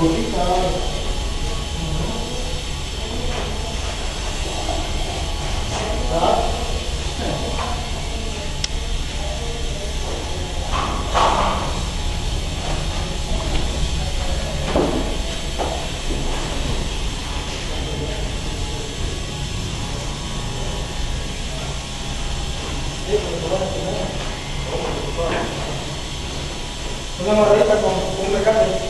vou ficar. Una marreta com um mecanismo.